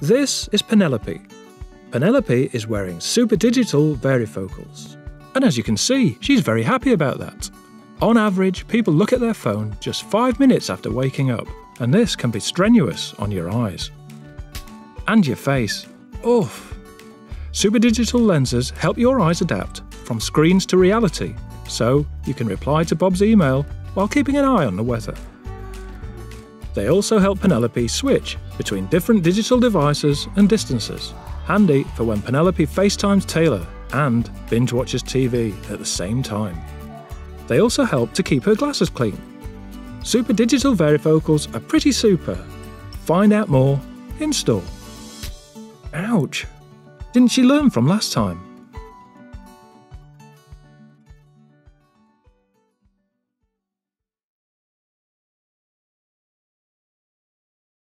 This is Penelope. Penelope is wearing super digital varifocals. And as you can see, she's very happy about that. On average, people look at their phone just five minutes after waking up, and this can be strenuous on your eyes. And your face. Oof. Super digital lenses help your eyes adapt from screens to reality, so you can reply to Bob's email while keeping an eye on the weather. They also help Penelope switch between different digital devices and distances, handy for when Penelope FaceTimes Taylor and binge watches TV at the same time. They also help to keep her glasses clean. Super digital varifocals are pretty super. Find out more in store. Ouch! Didn't she learn from last time?